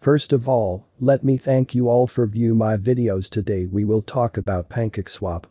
First of all, let me thank you all for view my videos today we will talk about PancakeSwap.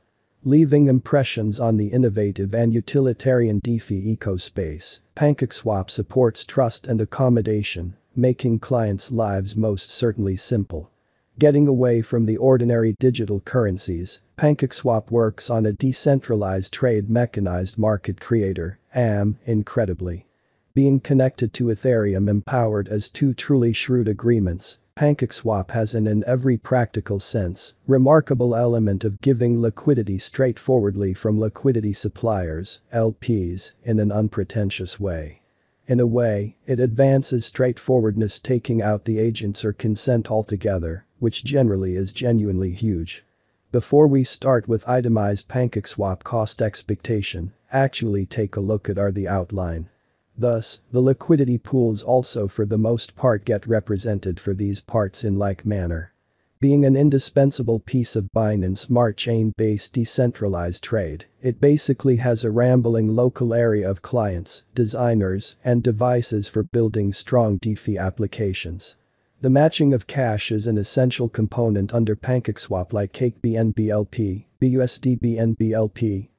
Leaving impressions on the innovative and utilitarian DeFi ecospace, PancakeSwap supports trust and accommodation, making clients' lives most certainly simple. Getting away from the ordinary digital currencies, PancakeSwap works on a decentralized trade mechanized market creator, AM, incredibly. Being connected to Ethereum empowered as two truly shrewd agreements, PancakeSwap has an in every practical sense, remarkable element of giving liquidity straightforwardly from liquidity suppliers, LPs, in an unpretentious way. In a way, it advances straightforwardness taking out the agents or consent altogether, which generally is genuinely huge. Before we start with itemized PancakeSwap cost expectation, actually take a look at our the outline. Thus, the liquidity pools also for the most part get represented for these parts in like manner. Being an indispensable piece of Binance Smart Chain-based decentralized trade, it basically has a rambling local area of clients, designers, and devices for building strong DeFi applications. The matching of cash is an essential component under PancakeSwap like Cake BNB BUSD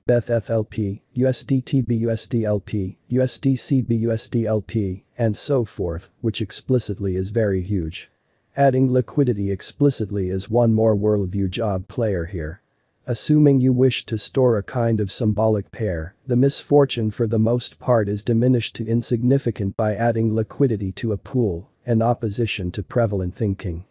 BNB BethFLP, USDT BUSDLP, USDC BUSDLP, and so forth, which explicitly is very huge. Adding liquidity explicitly is one more worldview job player here. Assuming you wish to store a kind of symbolic pair, the misfortune for the most part is diminished to insignificant by adding liquidity to a pool, in opposition to prevalent thinking.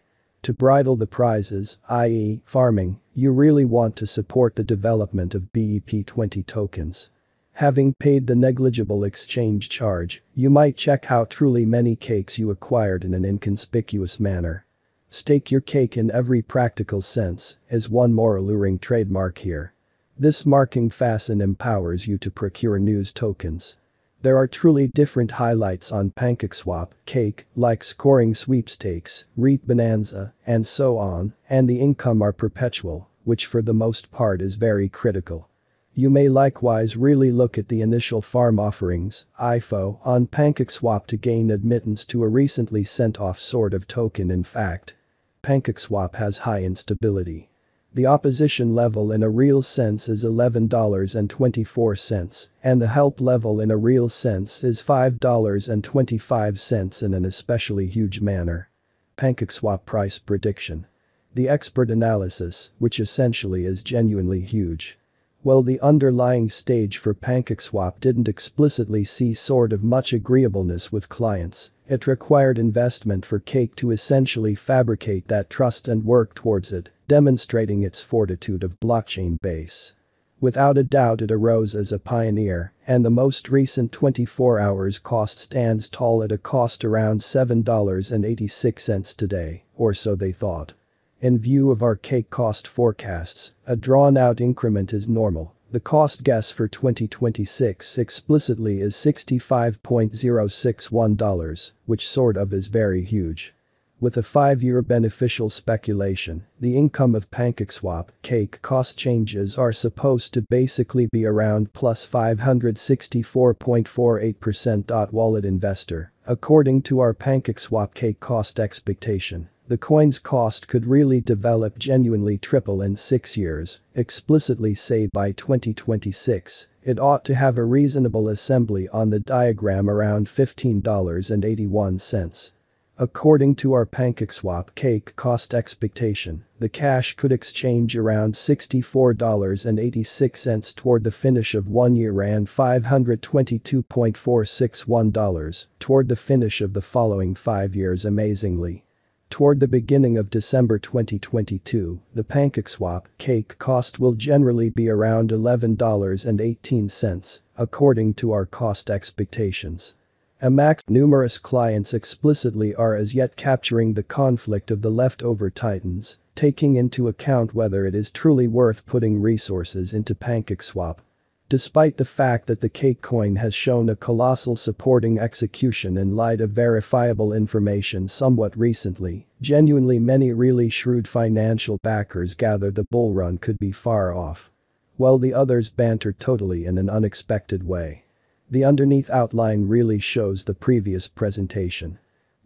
To bridle the prizes, i.e., farming, you really want to support the development of BEP20 tokens. Having paid the negligible exchange charge, you might check how truly many cakes you acquired in an inconspicuous manner. Stake your cake in every practical sense, is one more alluring trademark here. This marking fasten empowers you to procure news tokens. There are truly different highlights on PancakeSwap, Cake, like scoring sweepstakes, REIT Bonanza, and so on, and the income are perpetual, which for the most part is very critical. You may likewise really look at the initial farm offerings, IFO, on PancakeSwap to gain admittance to a recently sent off sort of token in fact. PancakeSwap has high instability. The opposition level in a real sense is $11.24 and the help level in a real sense is $5.25 in an especially huge manner. PancakeSwap price prediction. The expert analysis, which essentially is genuinely huge. Well the underlying stage for PancakeSwap didn't explicitly see sort of much agreeableness with clients, it required investment for Cake to essentially fabricate that trust and work towards it, demonstrating its fortitude of blockchain base. Without a doubt it arose as a pioneer, and the most recent 24 hours cost stands tall at a cost around $7.86 today, or so they thought. In view of our cake cost forecasts, a drawn-out increment is normal, the cost guess for 2026 explicitly is $65.061, which sort of is very huge. With a 5-year beneficial speculation, the income of PancakeSwap cake cost changes are supposed to basically be around plus 564.48%. Wallet investor, according to our PancakeSwap cake cost expectation, the coin's cost could really develop genuinely triple in 6 years, explicitly say by 2026, it ought to have a reasonable assembly on the diagram around $15.81. According to our PancakeSwap cake cost expectation, the cash could exchange around $64.86 toward the finish of one year and $522.461 toward the finish of the following five years amazingly. Toward the beginning of December 2022, the PancakeSwap cake cost will generally be around $11.18, according to our cost expectations. Amax numerous clients explicitly are as yet capturing the conflict of the leftover titans, taking into account whether it is truly worth putting resources into PancakeSwap. Despite the fact that the cake coin has shown a colossal supporting execution in light of verifiable information somewhat recently, genuinely many really shrewd financial backers gather the bull run could be far off. While the others banter totally in an unexpected way. The underneath outline really shows the previous presentation.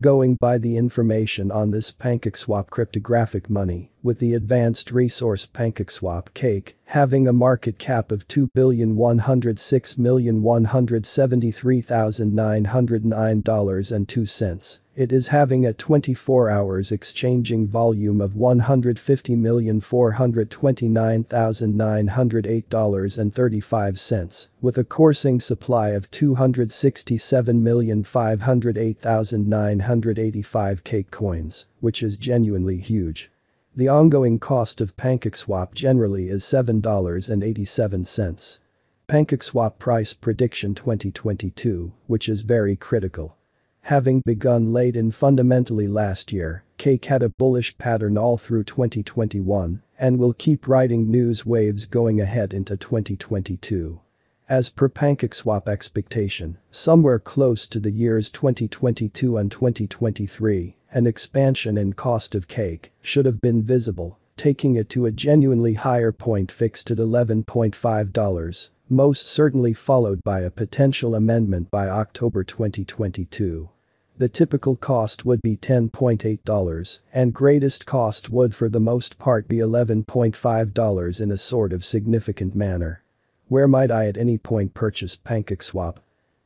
Going by the information on this PancakeSwap cryptographic money, with the advanced resource PancakeSwap cake having a market cap of $2,106,173,909.02, it is having a 24 hours exchanging volume of $150,429,908.35 with a coursing supply of 267,508,985 cake coins, which is genuinely huge. The ongoing cost of PancakeSwap generally is $7.87. PancakeSwap price prediction 2022, which is very critical. Having begun late in fundamentally last year, Cake had a bullish pattern all through 2021 and will keep riding news waves going ahead into 2022. As per PancakeSwap expectation, somewhere close to the years 2022 and 2023, an expansion in cost of cake should have been visible, taking it to a genuinely higher point fixed at $11.5, most certainly followed by a potential amendment by October 2022. The typical cost would be $10.8 and greatest cost would for the most part be $11.5 in a sort of significant manner. Where might I at any point purchase PancakeSwap?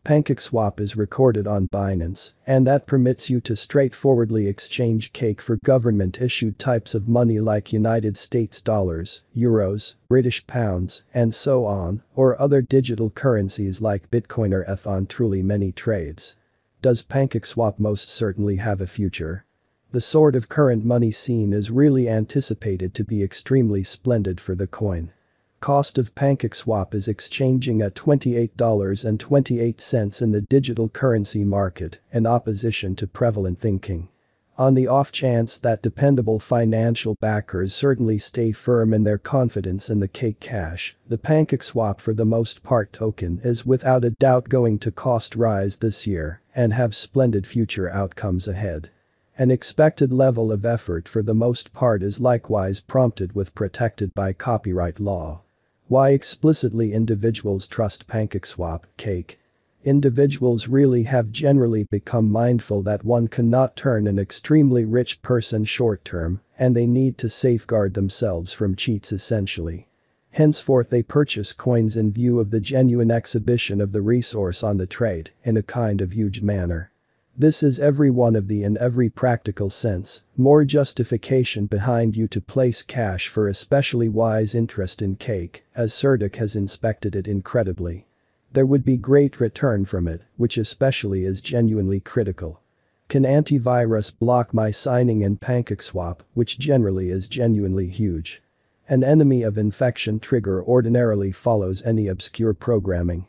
PancakeSwap is recorded on Binance, and that permits you to straightforwardly exchange cake for government-issued types of money like United States dollars, euros, British pounds, and so on, or other digital currencies like Bitcoin or ETH on truly many trades. Does PancakeSwap most certainly have a future? The sort of current money scene is really anticipated to be extremely splendid for the coin. Cost of PancakeSwap is exchanging at $28.28 in the digital currency market in opposition to prevalent thinking. On the off chance that dependable financial backers certainly stay firm in their confidence in the cake cash, the PancakeSwap for the most part token is without a doubt going to cost rise this year and have splendid future outcomes ahead. An expected level of effort for the most part is likewise prompted with protected by copyright law. Why explicitly individuals trust PancakeSwap, cake, Individuals really have generally become mindful that one cannot turn an extremely rich person short term and they need to safeguard themselves from cheats essentially. Henceforth they purchase coins in view of the genuine exhibition of the resource on the trade in a kind of huge manner. This is every one of the in every practical sense, more justification behind you to place cash for especially wise interest in cake, as CertiK has inspected it incredibly. There would be great return from it, which especially is genuinely critical. Can antivirus block my signing in PancakeSwap, which generally is genuinely huge. An enemy of infection trigger ordinarily follows any obscure programming.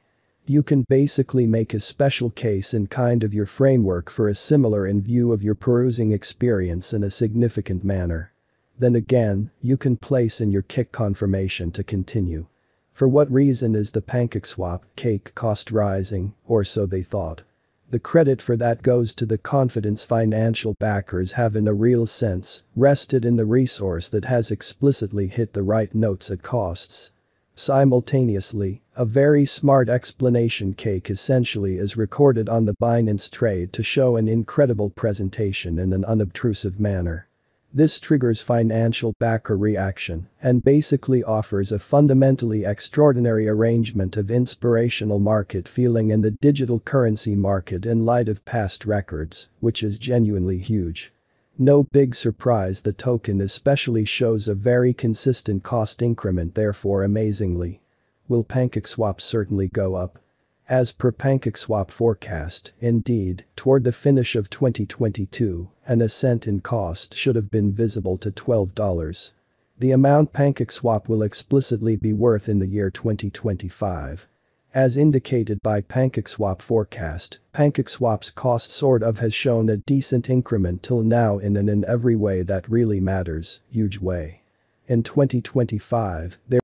You can basically make a special case in kind of your framework for a similar in view of your perusing experience in a significant manner. Then again, you can place in your kick confirmation to continue. For what reason is the PancakeSwap cake cost rising, or so they thought. The credit for that goes to the confidence financial backers have in a real sense rested in the resource that has explicitly hit the right notes at costs. Simultaneously, a very smart explanation cake essentially is recorded on the Binance trade to show an incredible presentation in an unobtrusive manner. This triggers financial backer reaction and basically offers a fundamentally extraordinary arrangement of inspirational market feeling in the digital currency market in light of past records, which is genuinely huge. No big surprise the token especially shows a very consistent cost increment therefore amazingly. Will PancakeSwap certainly go up? As per PancakeSwap forecast, indeed, toward the finish of 2022, an ascent in cost should have been visible to $12. The amount PancakeSwap will explicitly be worth in the year 2025. As indicated by PancakeSwap forecast, PancakeSwap's cost sort of has shown a decent increment till now in an in every way that really matters, huge way. In 2025, there